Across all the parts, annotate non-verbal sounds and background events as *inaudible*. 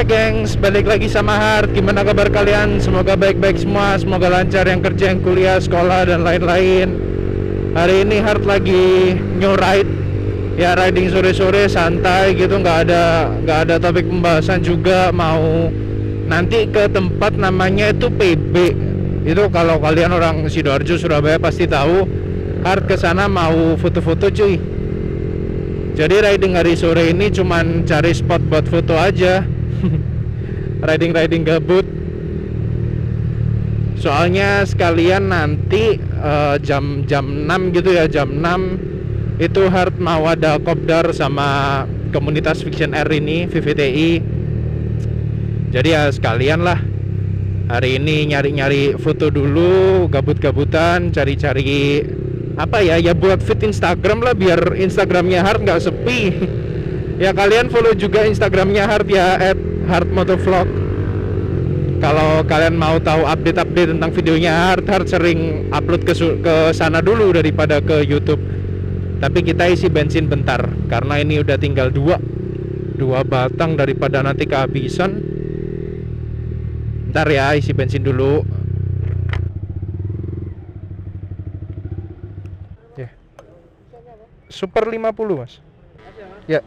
Gengs, balik lagi sama Hart. Gimana kabar kalian? Semoga baik-baik semua. Semoga lancar yang kerja, yang kuliah, sekolah, dan lain-lain. Hari ini Hart lagi new ride Ya riding sore-sore santai gitu. Nggak ada nggak ada topik pembahasan juga. Mau nanti ke tempat namanya itu PB Itu kalau kalian orang Sidoarjo, Surabaya pasti tahu. Hart ke sana mau foto-foto cuy. Jadi riding hari sore ini cuman cari spot buat foto aja *laughs* riding riding gabut. Soalnya sekalian nanti uh, jam jam 6 gitu ya jam 6 itu hard mau ada kopdar sama komunitas Fiction Air ini VVTI jadi ya sekalian lah hari ini nyari-nyari foto dulu gabut-gabutan cari-cari apa ya ya buat fit Instagram lah biar Instagramnya Hard nggak sepi *laughs* ya kalian follow juga Instagramnya Hard ya at kalau kalian mau tahu update-update tentang videonya Hard Hard sering upload ke ke sana dulu daripada ke YouTube. Tapi kita isi bensin bentar karena ini udah tinggal dua. Dua batang daripada nanti kehabisan. Ntar ya isi bensin dulu. Super 50 mas. Ya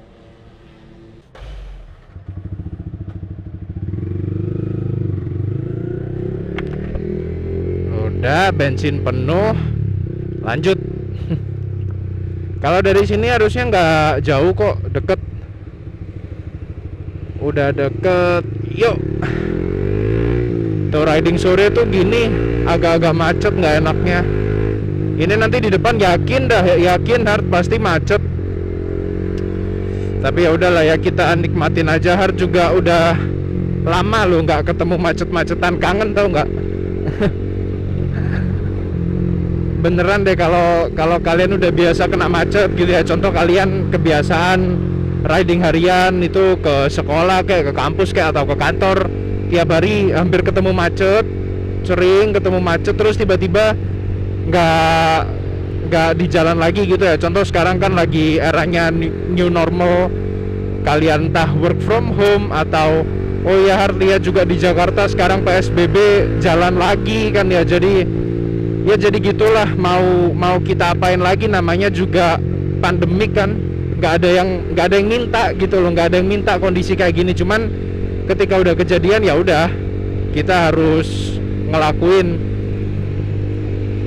Udah bensin penuh. Lanjut. *laughs* Kalau dari sini harusnya nggak jauh kok Deket. Udah deket. Yuk. Tuh riding sore tuh gini Agak-agak macet nggak enaknya. Ini nanti di depan yakin dah yakin hard pasti macet. Tapi ya udahlah ya kita nikmatin aja. Hard juga udah lama loh nggak ketemu macet-macetan. Kangen tau nggak *laughs* beneran deh kalau kalau kalian udah biasa kena macet gitu ya contoh kalian kebiasaan riding harian itu ke sekolah kayak ke kampus kayak atau ke kantor tiap hari hampir ketemu macet sering ketemu macet terus tiba-tiba nggak nggak di jalan lagi gitu ya. Contoh sekarang kan lagi eranya new normal kalian entah work from home atau oh ya Harlia juga di Jakarta sekarang PSBB jalan lagi kan ya. Jadi ya jadi gitulah. Mau mau kita apain lagi? Namanya juga pandemik kan? Nggak ada yang nggak ada yang minta gitu loh. Nggak ada yang minta kondisi kayak gini. Cuman ketika udah kejadian ya udah. Kita harus ngelakuin.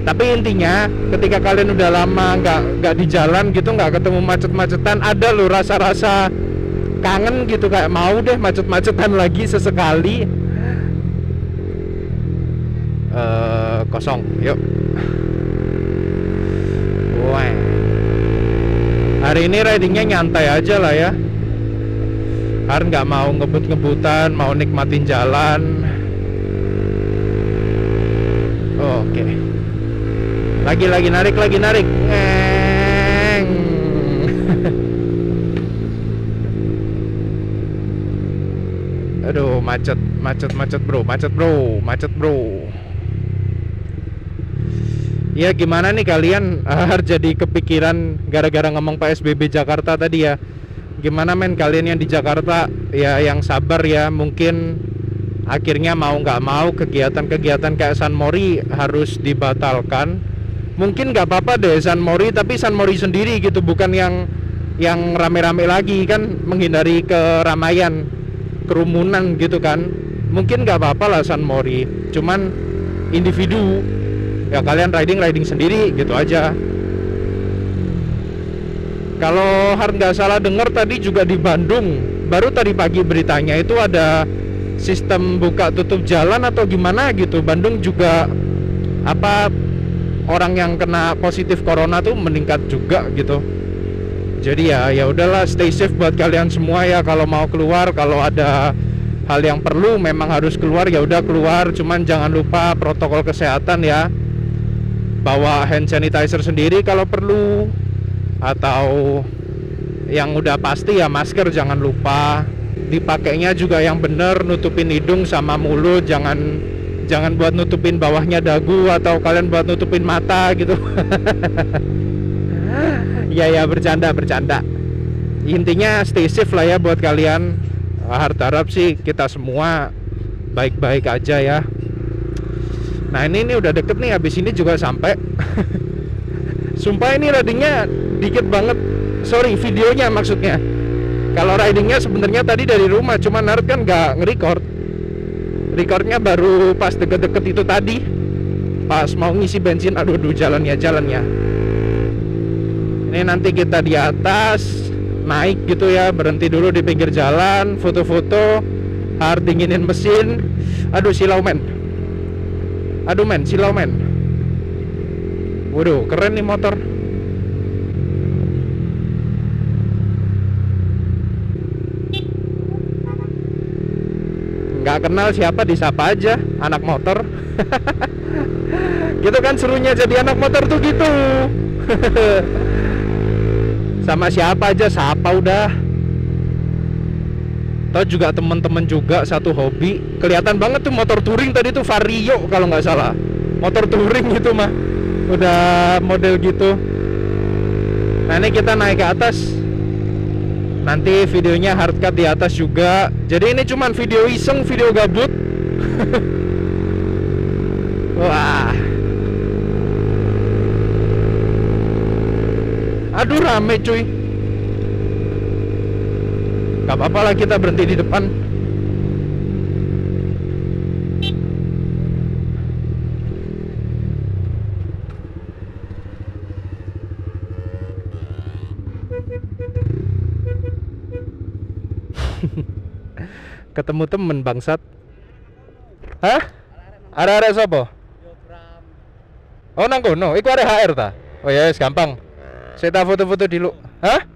Tapi intinya ketika kalian udah lama nggak nggak di jalan gitu nggak ketemu macet-macetan ada loh rasa-rasa kangen gitu. Kayak mau deh macet-macetan lagi sesekali uh, kosong yuk Wah. hari ini ridingnya nyantai aja lah ya Har nggak mau ngebut-ngebutan mau nikmatin jalan oke. Lagi lagi narik lagi narik. *laughs* Aduh, macet, macet, macet, Bro. Macet, Bro. Macet, Bro. Ya gimana nih kalian? *laughs* Harus jadi kepikiran gara-gara ngomong PSBB Jakarta tadi ya. Gimana men kalian yang di Jakarta? Ya yang sabar ya. Mungkin akhirnya mau nggak mau kegiatan-kegiatan kayak San Mori harus dibatalkan. Mungkin nggak apa-apa deh San Mori tapi San Mori sendiri gitu bukan yang yang rame-rame lagi kan? Menghindari keramaian kerumunan gitu kan. Mungkin nggak apa-apa lah San Mori. Cuman individu ya kalian riding riding sendiri gitu aja. Kalau har nggak salah dengar tadi juga di Bandung baru tadi pagi beritanya itu ada sistem buka tutup jalan atau gimana gitu. Bandung juga apa orang yang kena positif corona tuh meningkat juga gitu. Jadi ya ya udahlah stay safe buat kalian semua ya. Kalau mau keluar kalau ada hal yang perlu memang harus keluar ya udah keluar. Cuman jangan lupa protokol kesehatan ya bawa hand sanitizer sendiri kalau perlu atau yang udah pasti ya masker jangan lupa. Dipakainya juga yang bener nutupin hidung sama mulut jangan jangan buat nutupin bawahnya dagu atau kalian buat nutupin mata gitu. *laughs* Ya ya bercanda bercanda. Intinya stay safe lah ya buat kalian. Harap sih kita semua baik-baik aja ya nah ini ini udah deket nih habis ini juga sampai. *laughs* Sumpah ini ridingnya dikit banget. Sorry videonya maksudnya. Kalau ridingnya sebenarnya tadi dari rumah cuman Narut kan nggak nge-record. Recordnya baru pas deket-deket itu tadi. Pas mau ngisi bensin aduh aduh jalan ya jalan ya ini nanti kita di atas naik gitu ya berhenti dulu di pinggir jalan foto-foto hard dinginin mesin. Aduh silau men aduh men. Silau men. Waduh keren nih motor. Nggak kenal siapa disapa aja anak motor. *laughs* Gitu kan serunya jadi anak motor tuh gitu. *laughs* Sama siapa aja sapa udah Tahu juga teman-teman juga satu hobi. Kelihatan banget tuh motor touring tadi tuh Vario kalau nggak salah. Motor touring gitu mah. Udah model gitu. Nah ini kita naik ke atas. Nanti videonya hardcut di atas juga. Jadi ini cuman video iseng video gabut. *laughs* Wah. Aduh rame cuy Gak apa-apa lah kita berhenti di depan *laughs* Ketemu temen bangsat Hah? Ada-ada sopo? Oh nang kono, iku ada HR ta? Oh ya, yes, gampang. Saya foto-foto dulu. Hah?